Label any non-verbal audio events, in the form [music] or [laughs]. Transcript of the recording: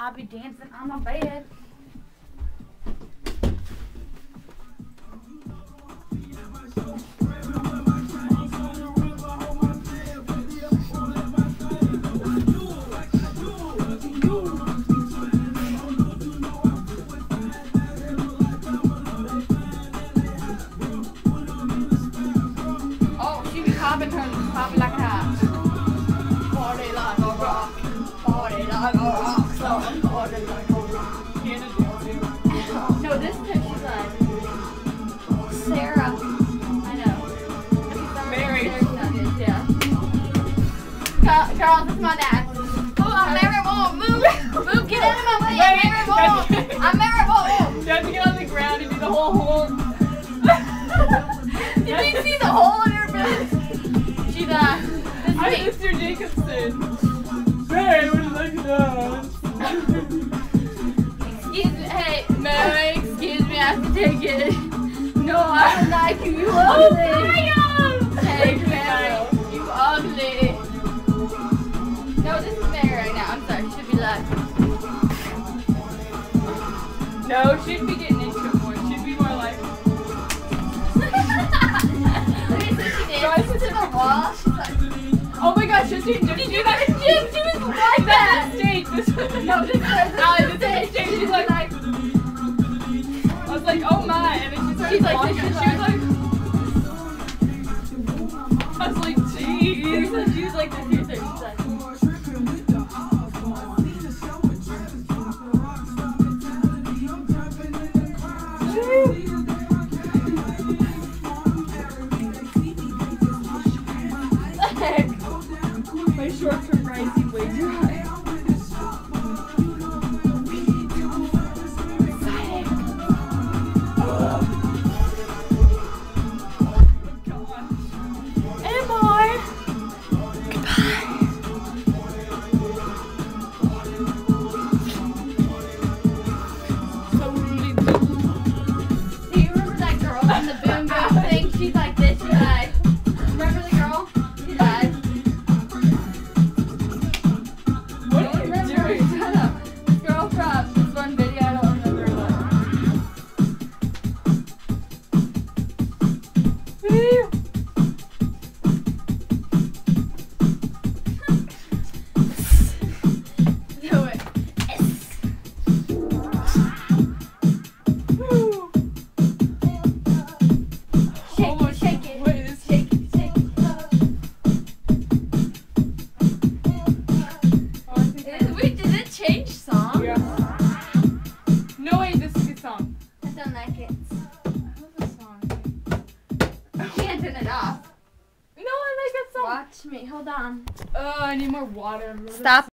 I'll be dancing on my bed. Oh, she be popping her, popping like a Charles, this is my dad. Oh, I'm Mary Wall. Move, move, get out of my way. I'm Mary Wall. I'm Mary Wall. You have to get on the ground and do the whole hole. [laughs] Did you see the hole in her bed? She's uh, this I'm me. Mr. Jacobson. Hey, what is that? Excuse me, hey, Mary, excuse me, I have to take it. No, I don't like you, you ugly. Hey, No, this is Mary right now. I'm sorry, she should be left. No, she'd be getting into it more. She'd be more like, me see, she Guys, dances to the wall. She's like, oh my gosh, just did did you guys do? She was like that. Stage. This No, this My shorts are rising way too high. Change song? Yeah. No, wait, this is a good song. I don't like it. I love this song. You can't turn it off. No, I like that song. Watch me. Hold on. Oh, I need more water. Stop